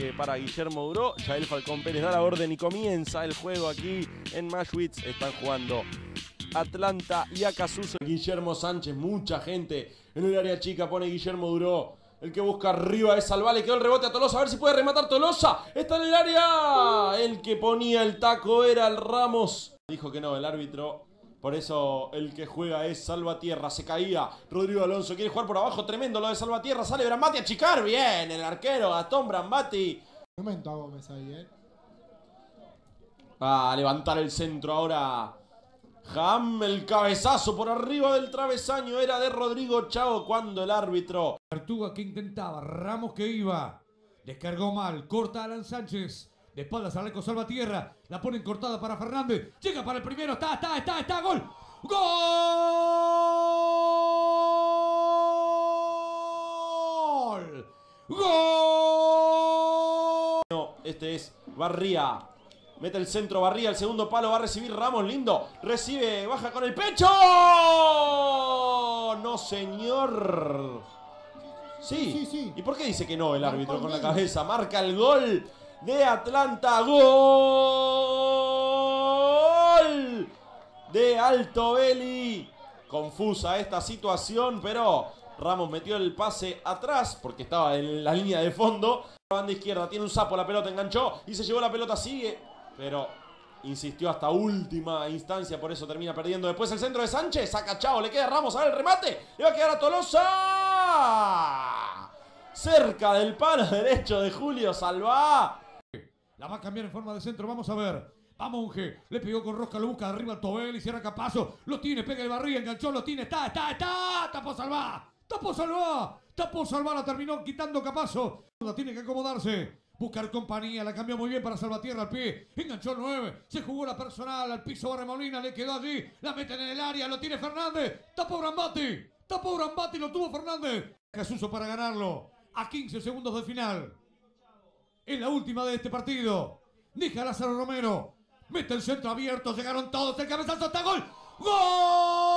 que para Guillermo duró. Ya el Falcón Pérez da la orden y comienza el juego aquí en Mashwitz. Están jugando Atlanta y Acasuso. Guillermo Sánchez, mucha gente en el área chica. Pone Guillermo Duró. El que busca arriba es Salva. Le quedó el rebote a Tolosa. A ver si puede rematar Tolosa. Está en el área. El que ponía el taco era el Ramos. Dijo que no, el árbitro. Por eso el que juega es Salvatierra. Se caía. Rodrigo Alonso quiere jugar por abajo. Tremendo lo de Salvatierra. Sale Brambati a chicar. Bien, el arquero Gastón Brambati. Momento a Gómez ahí, ¿eh? A levantar el centro ahora. Jam, el cabezazo por arriba del travesaño era de Rodrigo Chao cuando el árbitro. Artuga que intentaba, Ramos que iba. Descargó mal, corta Alan Sánchez. De espaldas al arco Salvatierra. La ponen cortada para Fernández. Llega para el primero. Está, está, está, está. Gol. Gol. Gol. No, este es Barría. Mete el centro Barría, el segundo palo va a recibir Ramos, lindo. Recibe, baja con el pecho. No, señor. Sí. Sí, sí. ¿Y por qué dice que no el árbitro con la cabeza? Marca el gol de Atlanta. Gol de Alto Belli. Confusa esta situación, pero Ramos metió el pase atrás porque estaba en la línea de fondo. La banda izquierda tiene un sapo, la pelota enganchó y se llevó la pelota, sigue, pero insistió hasta última instancia, por eso termina perdiendo. Después el centro de Sánchez, saca Chao, le queda Ramos, a ver el remate, le va a quedar a Tolosa. Cerca del palo derecho de Julio Salva. La va a cambiar en forma de centro. Vamos a ver. Va Monge. Le pegó con rosca. Lo busca de arriba al Tobel y cierra Capazo. Lo tiene. Pega el barriga. Enganchó. Lo tiene. Está, está, está. Tapó Salva. Tapó Salva. Tapó Salva. La terminó quitando Capazo. La tiene que acomodarse. Buscar compañía. La cambió muy bien para Salvatierra al pie. Enganchó el 9. Se jugó la personal. Al piso Barre Molina. Le quedó allí. La meten en el área. Lo tiene Fernández. Tapó Brambati. Tapó Brambati. Lo tuvo Fernández. Casuso para ganarlo. A 15 segundos del final. Es la última de este partido. Deja Lázaro Romero. Mete el centro abierto. Llegaron todos. El cabezazo está gol. ¡Gol!